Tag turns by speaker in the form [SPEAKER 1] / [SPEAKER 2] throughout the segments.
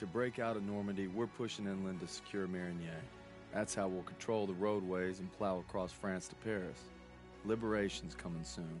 [SPEAKER 1] To break out of Normandy, we're pushing inland to secure Marigny. That's how we'll control the roadways and plow across France to Paris. Liberation's coming soon.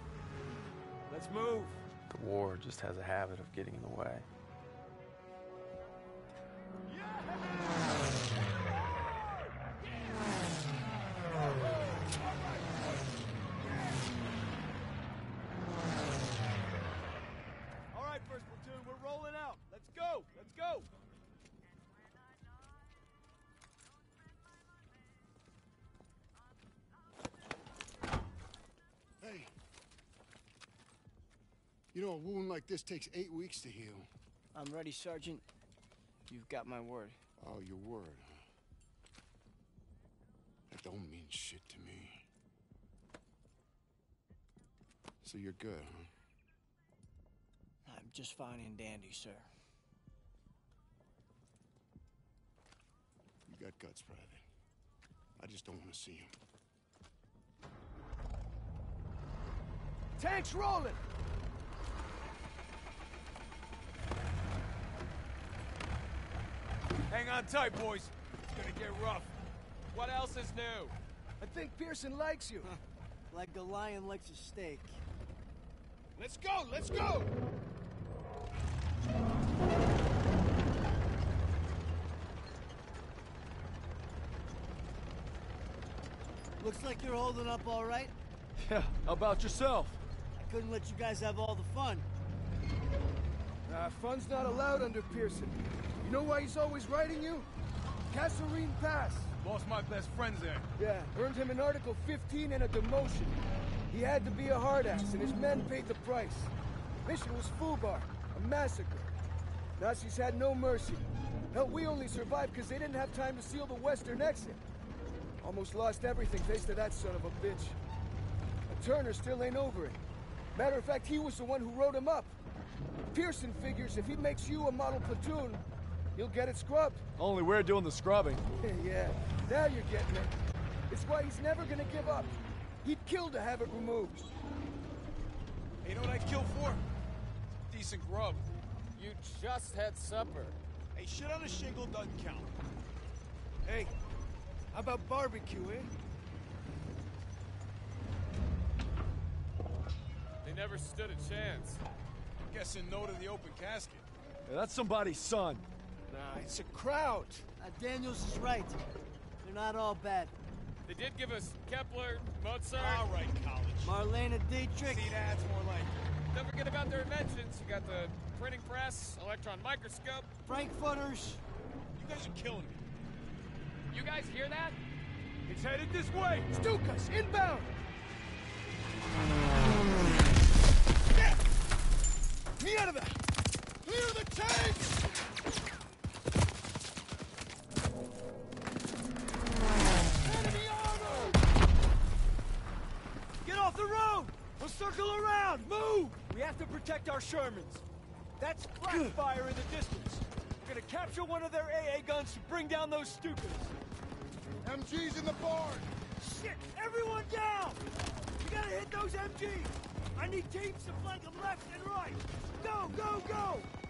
[SPEAKER 2] Let's move.
[SPEAKER 1] The war just has a habit of getting in the way.
[SPEAKER 3] You know, a wound like this takes eight weeks to heal.
[SPEAKER 4] I'm ready, Sergeant. You've got my word.
[SPEAKER 3] Oh, your word, huh? That don't mean shit to me. So you're good, huh?
[SPEAKER 4] I'm just fine and dandy, sir.
[SPEAKER 3] You got guts, Private. I just don't want to see them.
[SPEAKER 2] Tanks rolling.
[SPEAKER 5] Hang on tight, boys. It's gonna get rough.
[SPEAKER 6] What else is new?
[SPEAKER 2] I think Pearson likes you.
[SPEAKER 4] Like a lion likes a steak.
[SPEAKER 5] Let's go. Let's go.
[SPEAKER 4] Looks like you're holding up all right.
[SPEAKER 1] Yeah, how about yourself?
[SPEAKER 4] I couldn't let you guys have all the fun.
[SPEAKER 2] Uh, fun's not allowed under Pearson. You know why he's always writing you? Kasserine Pass.
[SPEAKER 5] Lost my best friends there.
[SPEAKER 2] Yeah, earned him an Article 15 and a demotion. He had to be a hard ass, and his men paid the price. Mission was Fubar, a massacre. Nazis had no mercy. Hell, we only survived because they didn't have time to seal the western exit. Almost lost everything thanks to that son of a bitch. And Turner still ain't over it. Matter of fact, he was the one who wrote him up. Pearson figures if he makes you a model platoon, he'll get it scrubbed.
[SPEAKER 1] Only we're doing the scrubbing.
[SPEAKER 2] yeah, now you're getting it. It's why he's never gonna give up. He'd kill to have it removed.
[SPEAKER 5] Hey, you know what I'd kill for? Decent grub.
[SPEAKER 6] You just had supper.
[SPEAKER 5] Hey, shit on a shingle doesn't count.
[SPEAKER 2] Hey, how about barbecue, eh?
[SPEAKER 6] They never stood a chance.
[SPEAKER 5] I'm Guessing no to the open casket.
[SPEAKER 1] Yeah, that's somebody's son.
[SPEAKER 2] Nah, it's a Kraut.
[SPEAKER 4] Uh, Daniels is right. They're not all bad.
[SPEAKER 6] They did give us Kepler, Mozart.
[SPEAKER 5] All right, college.
[SPEAKER 4] Marlene Dietrich.
[SPEAKER 5] See, that's more like it.
[SPEAKER 6] Don't forget about their inventions. You got the printing press, electron microscope.
[SPEAKER 4] Frankfurters.
[SPEAKER 5] You guys are killing me.
[SPEAKER 6] You guys hear that?
[SPEAKER 5] It's headed this way.
[SPEAKER 2] Stukas, inbound! Mierda! Clear the tanks! To protect our Shermans. That's flash fire in the distance. We're gonna capture one of their AA guns to bring down those stupids.
[SPEAKER 3] MG's in the barn!
[SPEAKER 2] Shit! Everyone down! We gotta hit those MGs! I need teams to flank them left and right! Go, go, go!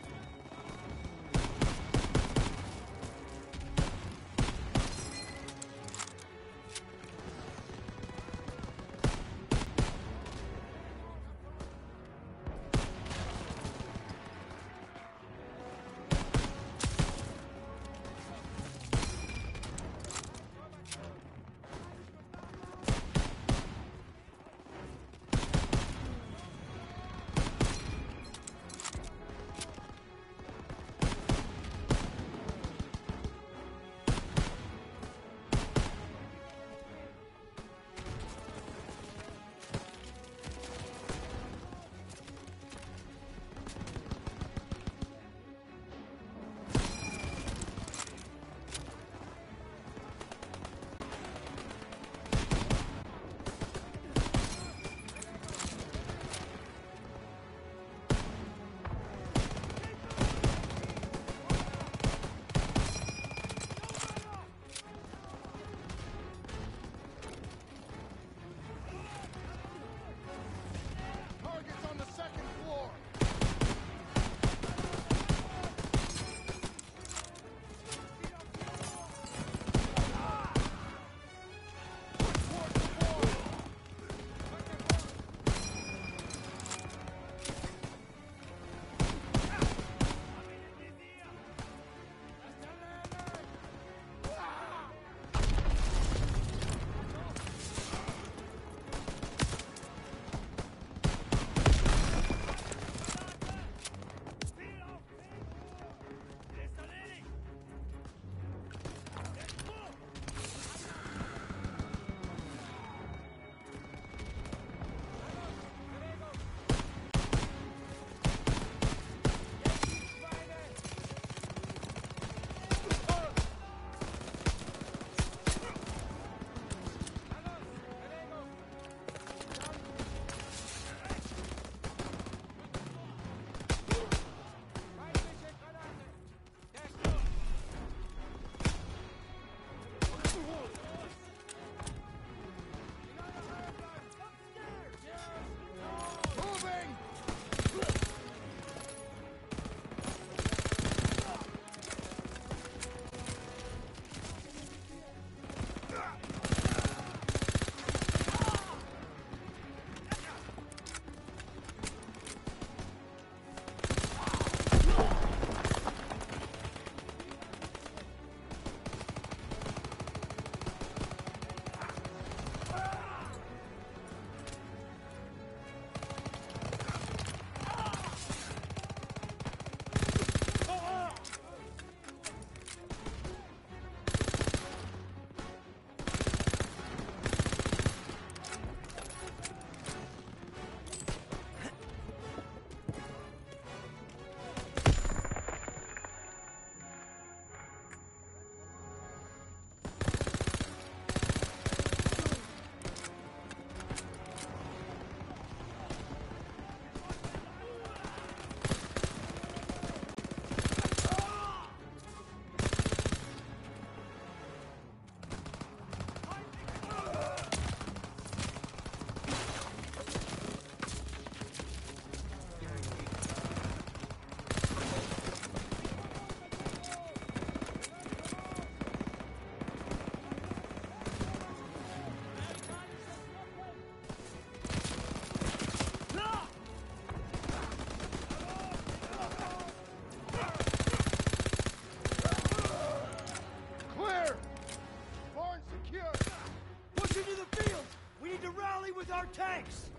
[SPEAKER 7] our
[SPEAKER 2] tanks!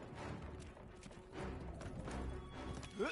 [SPEAKER 2] Huh?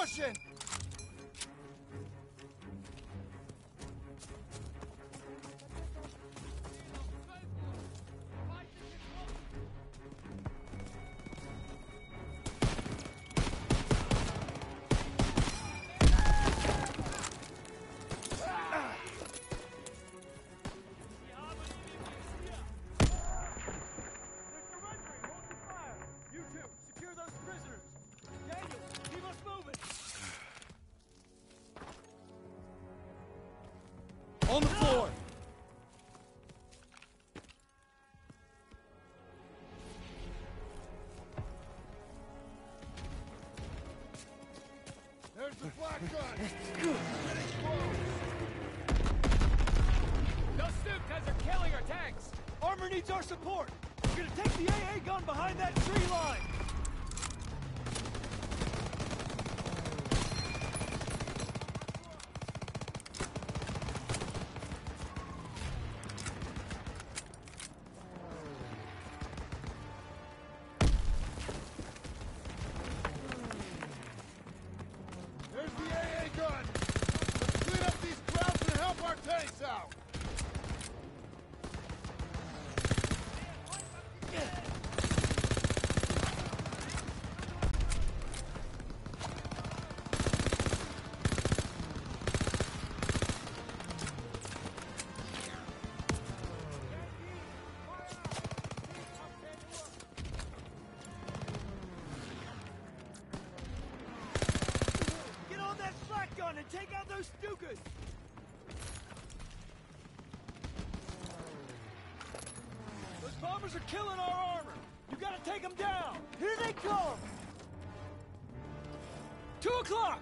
[SPEAKER 2] Pushing! Those
[SPEAKER 6] Stukas are killing our tanks!
[SPEAKER 2] Armor needs our support. We're gonna take the AA gun behind that tree line. Bombers are killing our armor. You gotta take them down. Here they come. Two o'clock.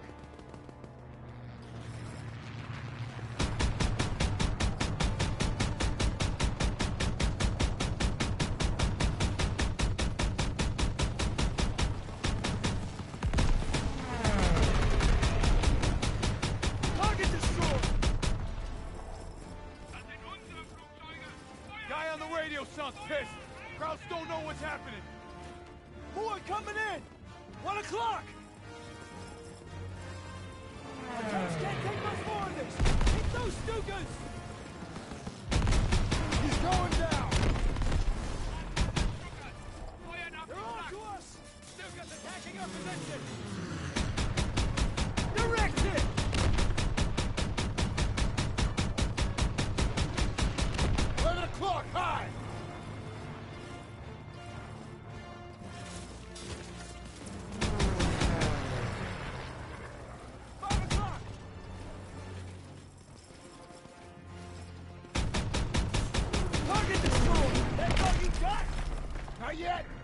[SPEAKER 3] Yet.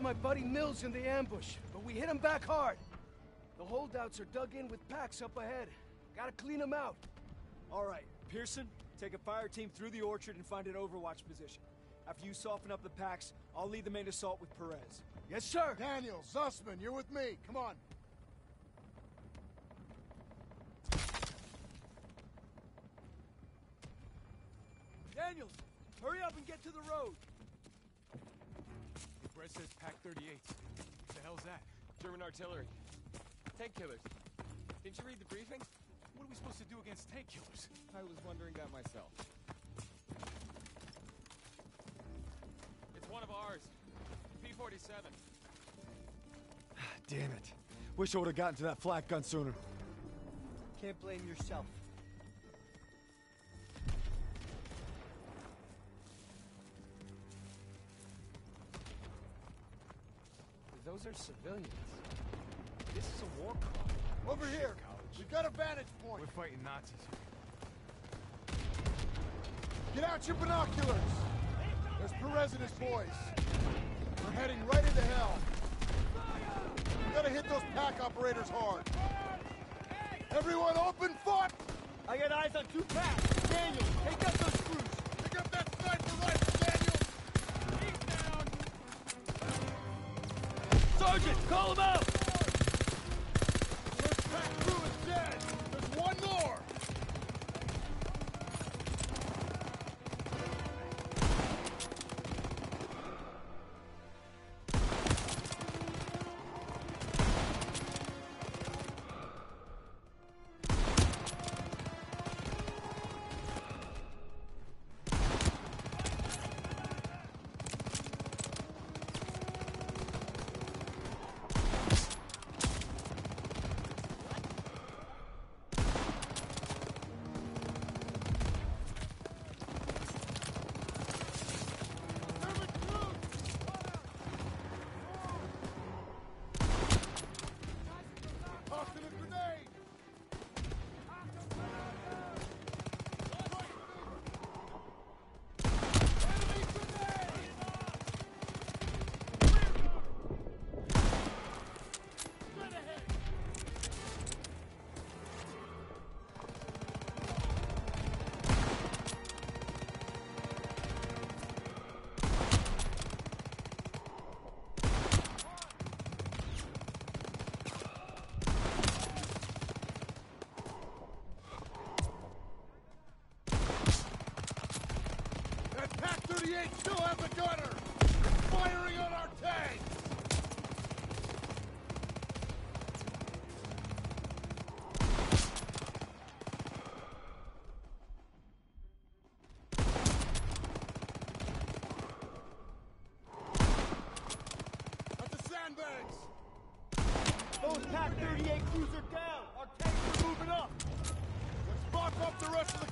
[SPEAKER 7] Got my buddy Mills in the ambush, but we hit him back hard. The holdouts are dug in with Paks up ahead. Gotta clean them out.
[SPEAKER 2] All right, Pearson, take a fire team through the orchard and find an overwatch position. After you soften up the Paks, I'll lead the main assault with Perez.
[SPEAKER 7] Yes, sir.
[SPEAKER 3] Daniel, Zussman, you're with me. Come on.
[SPEAKER 2] Daniels, hurry up and get to the road.
[SPEAKER 3] Brett says Pak 38. What the hell's that?
[SPEAKER 6] German artillery. Tank killers. Didn't you read the briefing?
[SPEAKER 3] What are we supposed to do against tank killers?
[SPEAKER 6] I was wondering that myself. It's one of ours. P-47.
[SPEAKER 8] Damn it. Wish I would have gotten to that flak gun sooner.
[SPEAKER 4] Can't blame yourself.
[SPEAKER 6] Civilians. This is a war crime.
[SPEAKER 3] Over here. Cowards. We've got a vantage point. We're fighting Nazis here. Get out your binoculars! There's Perez and his boys. We're heading right into hell. We gotta hit those Pak operators hard. Everyone open fire!
[SPEAKER 2] I got eyes on two Paks. Daniel, take out those screws. Sergeant, call him out!
[SPEAKER 3] Pak 38
[SPEAKER 2] crews are down. Our tanks are moving up.
[SPEAKER 3] Let's mop up the rest of the...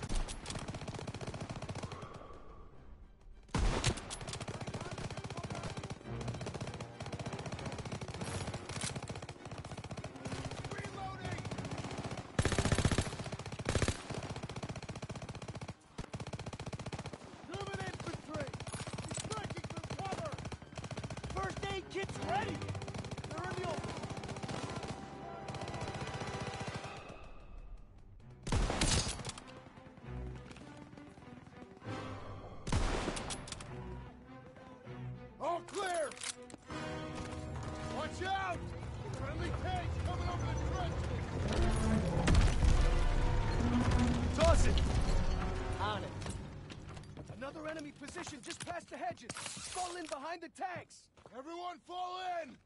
[SPEAKER 2] position just past the hedges. Fall in behind the tanks.
[SPEAKER 3] Everyone fall in!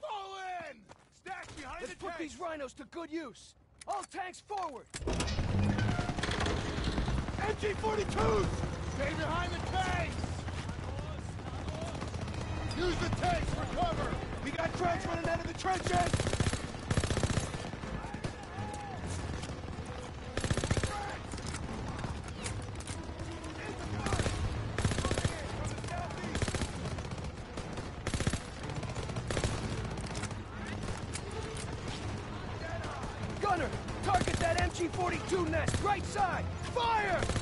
[SPEAKER 3] Fall in! Stack behind
[SPEAKER 2] Let's
[SPEAKER 3] the
[SPEAKER 2] put these rhinos to good use. All tanks forward.
[SPEAKER 3] MG-42s! Stay behind the tanks! Use the tanks for cover!
[SPEAKER 2] We got tracks running out of the trenches. 42 nest, right side! Fire!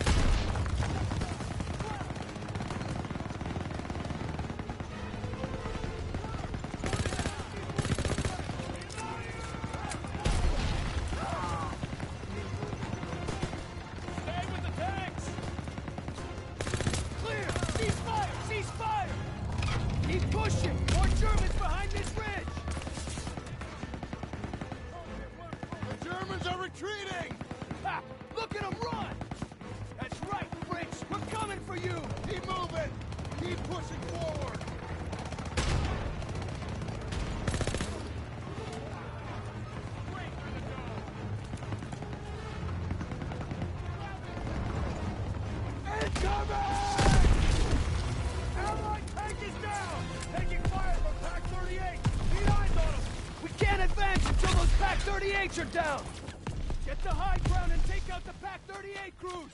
[SPEAKER 2] 38s are down! Get the high ground and take out the Pak 38 crews!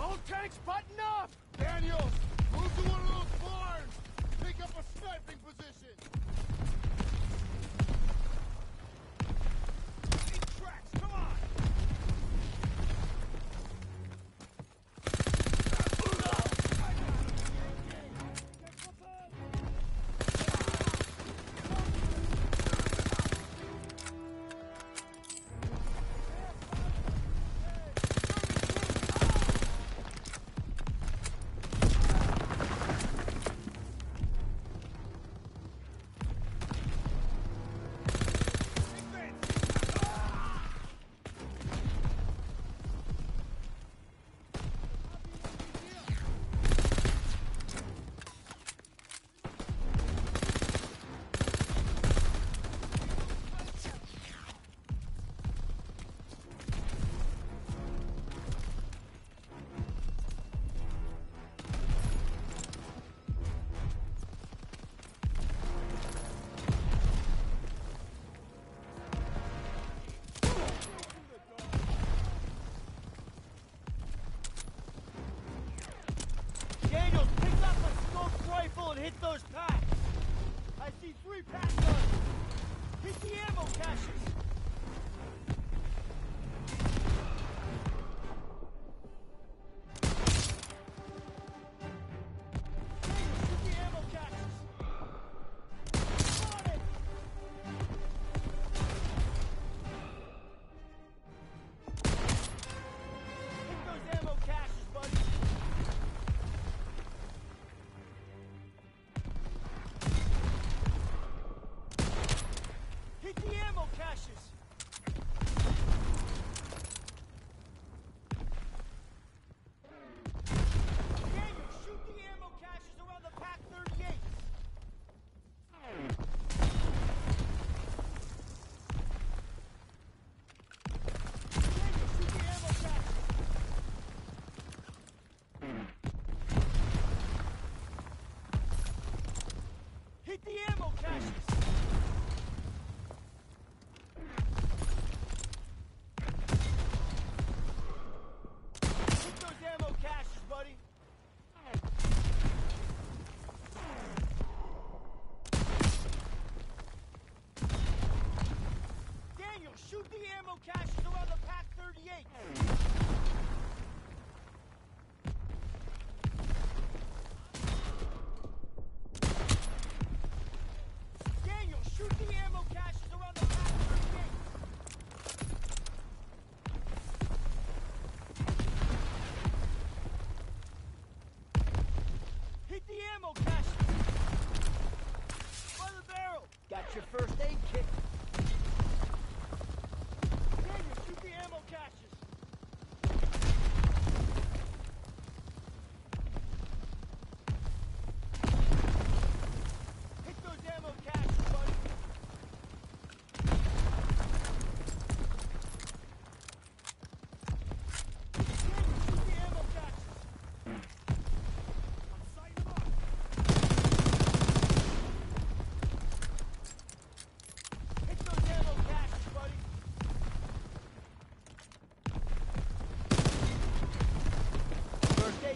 [SPEAKER 2] All tanks button up!
[SPEAKER 3] Daniels, move to one of those barns! Take up a sniping position!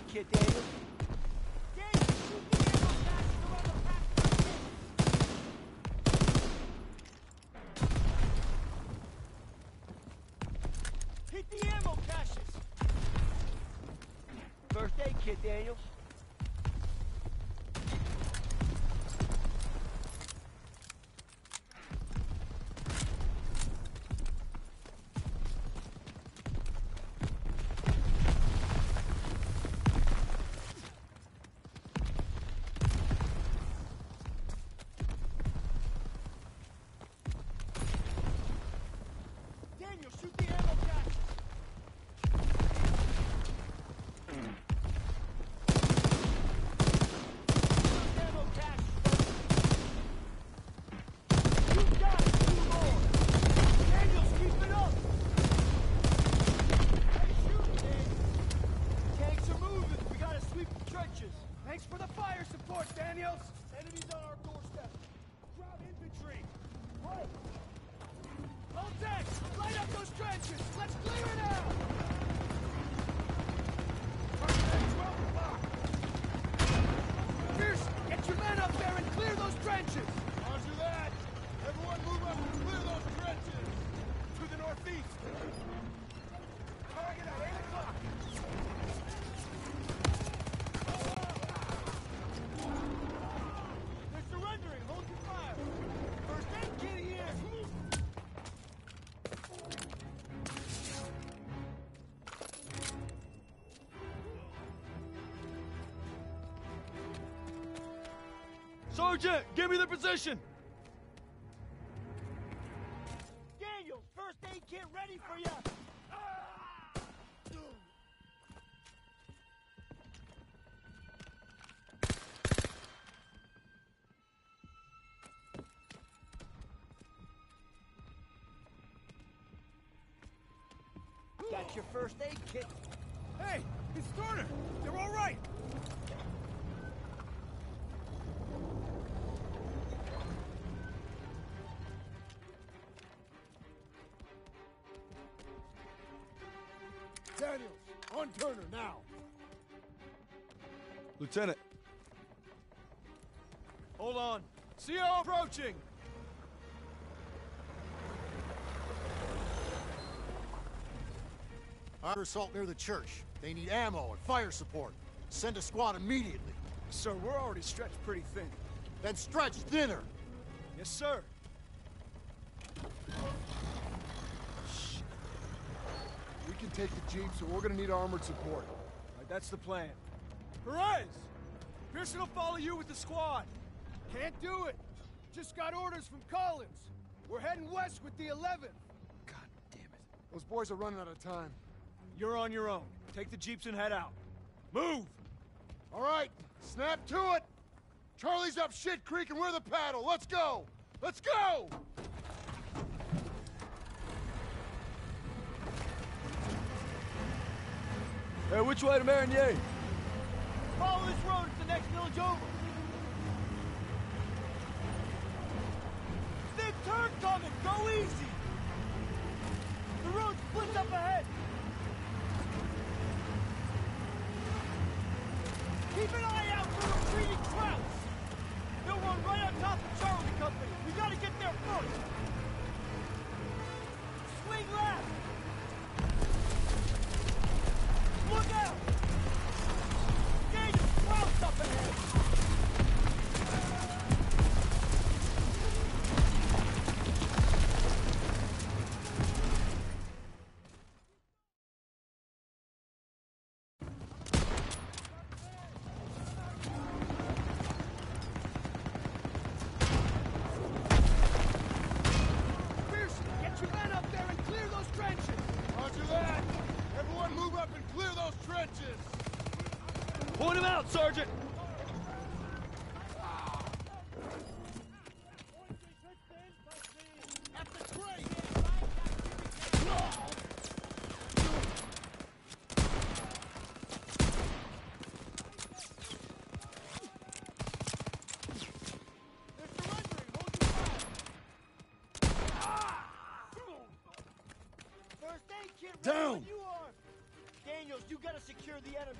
[SPEAKER 4] kid, Daniel. Hit the ammo caches! First aid kit, Daniel.
[SPEAKER 8] Sergeant, give me the position!
[SPEAKER 4] Daniels, first aid kit ready for you! Got your first aid kit
[SPEAKER 3] On Turner, now!
[SPEAKER 8] Lieutenant!
[SPEAKER 2] Hold on. CO approaching!
[SPEAKER 3] Under assault near the church. They need ammo and fire support. Send a squad immediately.
[SPEAKER 2] Sir, we're already stretched pretty thin.
[SPEAKER 3] Then stretch thinner!
[SPEAKER 2] Yes, sir.
[SPEAKER 3] Can take the jeep, so we're gonna need armored support.
[SPEAKER 2] Right, that's the plan. Perez! Pearson will follow you with the squad.
[SPEAKER 9] Can't do it. Just got orders from Collins. We're heading west with the 11th.
[SPEAKER 2] God damn it.
[SPEAKER 3] Those boys are running out of time.
[SPEAKER 2] You're on your own. Take the jeeps and head out. Move!
[SPEAKER 3] All right, snap to it. Charlie's up shit creek and we're the paddle. Let's go. Let's go.
[SPEAKER 1] Hey, which way to Marigny?
[SPEAKER 4] Follow this road, it's the next village over. Big turn coming, go easy. Daniels, you gotta secure the enemy.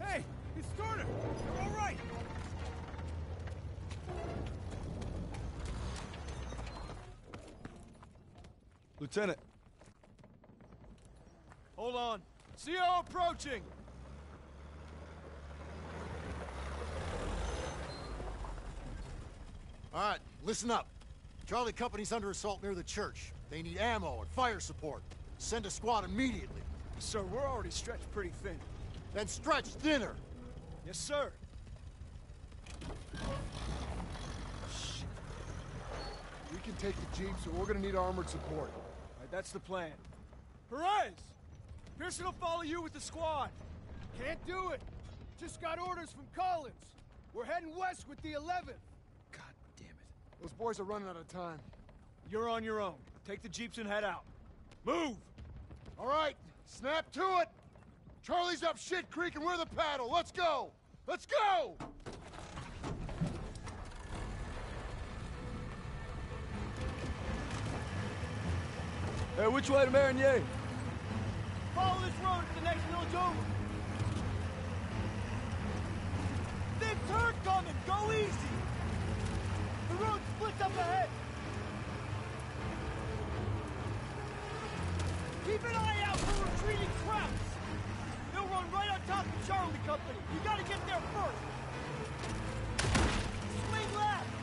[SPEAKER 2] Hey, it's Turner! You're all right!
[SPEAKER 1] Lieutenant,
[SPEAKER 2] Hold on. CO approaching!
[SPEAKER 3] All right, listen up. Charlie Company's under assault near the church. They need ammo and fire support. Send a squad immediately.
[SPEAKER 2] Sir, we're already stretched pretty thin.
[SPEAKER 3] Then stretch thinner.
[SPEAKER 2] Yes, sir.
[SPEAKER 3] We can take the jeep, so we're gonna need armored support.
[SPEAKER 2] All right, that's the plan. Perez! Pierson will follow you with the squad.
[SPEAKER 9] Can't do it. Just got orders from Collins. We're heading west with the 11th.
[SPEAKER 2] God damn it.
[SPEAKER 3] Those boys are running out of time.
[SPEAKER 2] You're on your own. Take the jeeps and head out. Move!
[SPEAKER 3] All right, snap to it. Charlie's up shit creek and we're the paddle. Let's go. Let's go.
[SPEAKER 1] hey, which way to Marigny?
[SPEAKER 4] Follow this road, it's the next village over. Big turn coming, go easy. The road splits up ahead. Keep an eye out for retreating. They'll run right on top of Charlie Company. You gotta get there first. Swing left.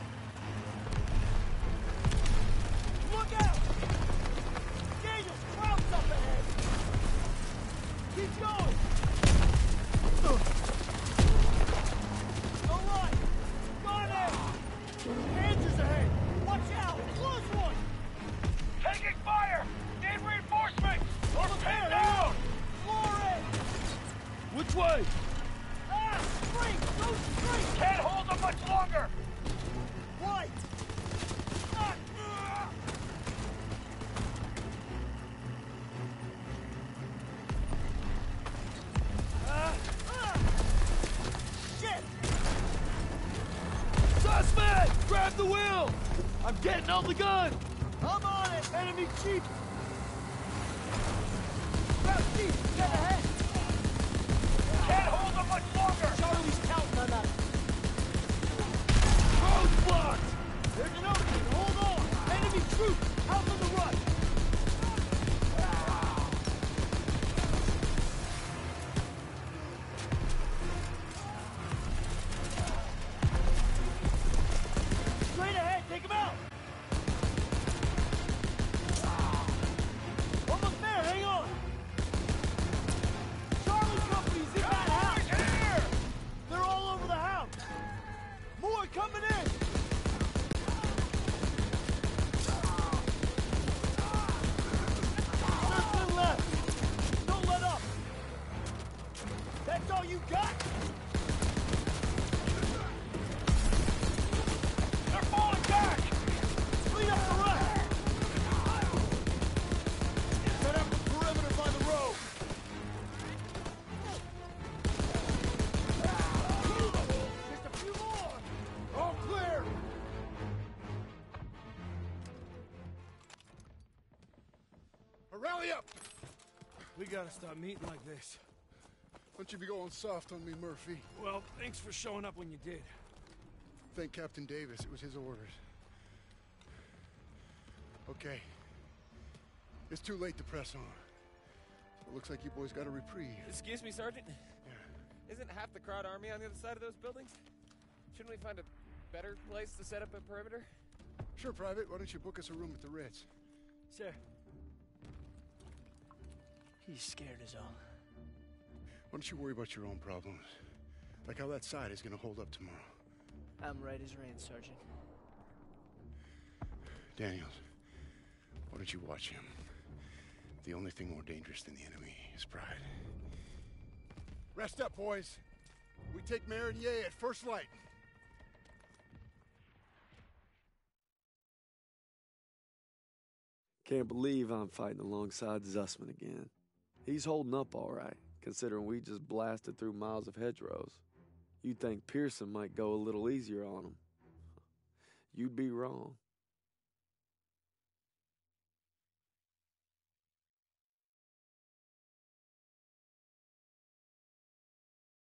[SPEAKER 4] On the gun!
[SPEAKER 2] Gotta stop meeting like this.
[SPEAKER 3] Don't you be going soft on me, Murphy.
[SPEAKER 2] Well, thanks for showing up when you did.
[SPEAKER 3] Thank Captain Davis. It was his orders. Okay. It's too late to press on. It looks like you boys got a reprieve.
[SPEAKER 6] Excuse me, Sergeant? Isn't half the Kraut army on the other side of those buildings? Shouldn't we find a better place to set up a perimeter?
[SPEAKER 3] Sure, Private. Why don't you book us a room at the Ritz?
[SPEAKER 2] Sir. He's scared as all.
[SPEAKER 3] Why don't you worry about your own problems? Like how that side is gonna hold up tomorrow.
[SPEAKER 2] I'm right as rain, Sergeant.
[SPEAKER 3] Daniels, why don't you watch him? The only thing more dangerous than the enemy is pride. Rest up, boys. We take Marigny at first light.
[SPEAKER 1] Can't believe I'm fighting alongside Zussman again. He's holding up all right, considering we just blasted through miles of hedgerows. You'd think Pierson might go a little easier on him. You'd be wrong.